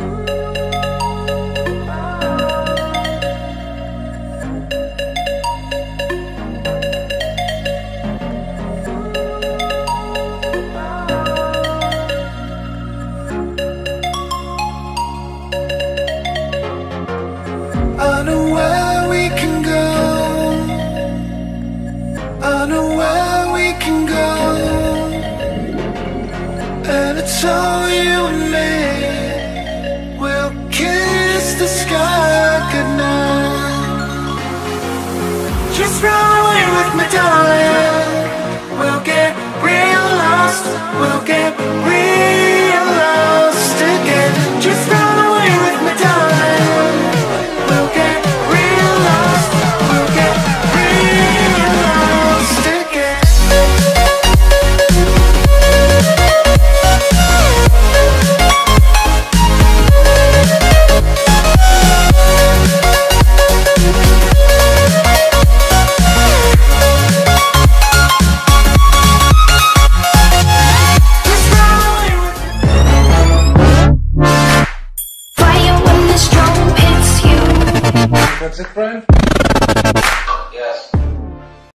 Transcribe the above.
Ooh. And it's all you and me. We'll kiss the sky goodnight. Just run away with me, darling. That's it, Brian?